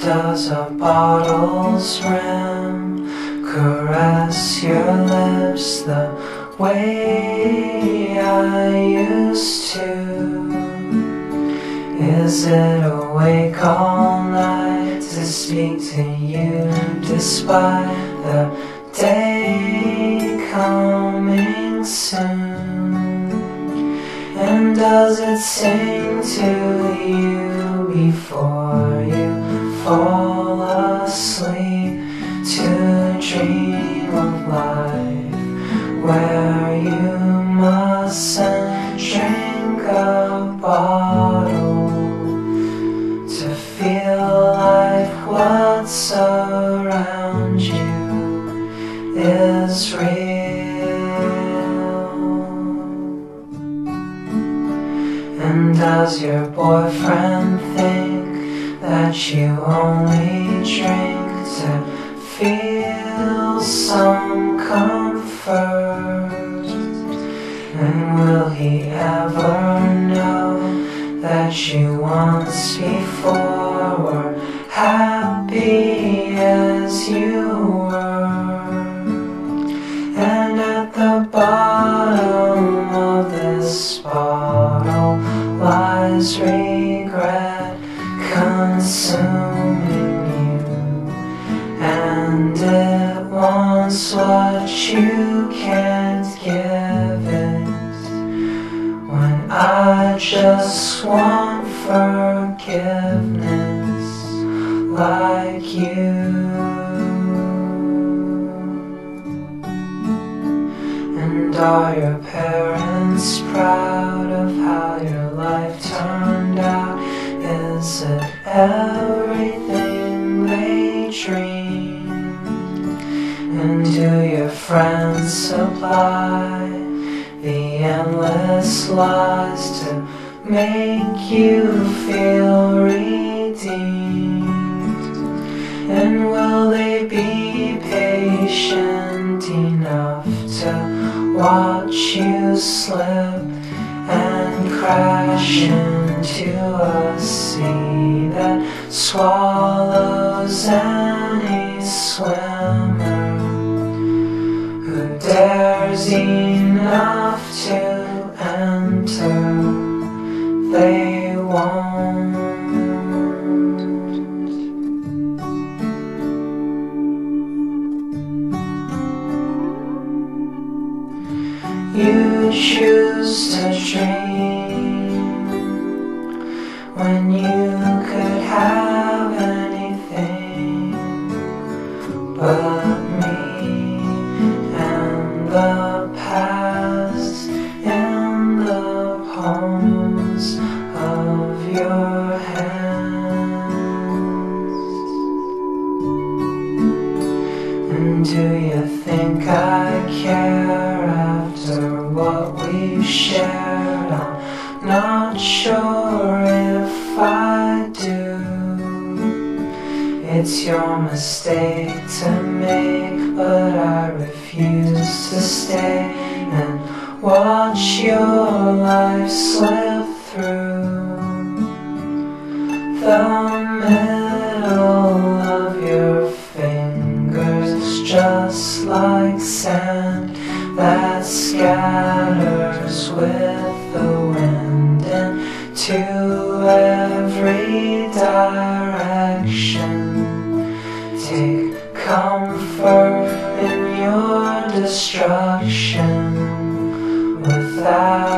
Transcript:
Does a bottle's rim caress your lips the way I used to? Is it awake all night to speak to you despite the day coming soon? And does it sing to you before you fall asleep to dream of life where you mustn't drink a bottle to feel like what's around you is real? And does your boyfriend think that you only drink to feel some comfort? And will he ever know that you once before were happy as you were? And at the bottom I just want forgiveness like you. And are your parents proud of how your life turned out? Is it everything they dreamed? And do your friends supply endless lies to make you feel redeemed? And will they be patient enough to watch you slip and crash into a sea that swallows any swimmer who dares enough to enter? They won't. You choose to dream when you the past in the palms of your hands. And do you think I care after what we've shared? I'm not sure It's your mistake to make, but I refuse to stay and watch your life slip through the middle of your fingers, just like sand that scatters with the wind into every direction. Comfort in your destruction. Without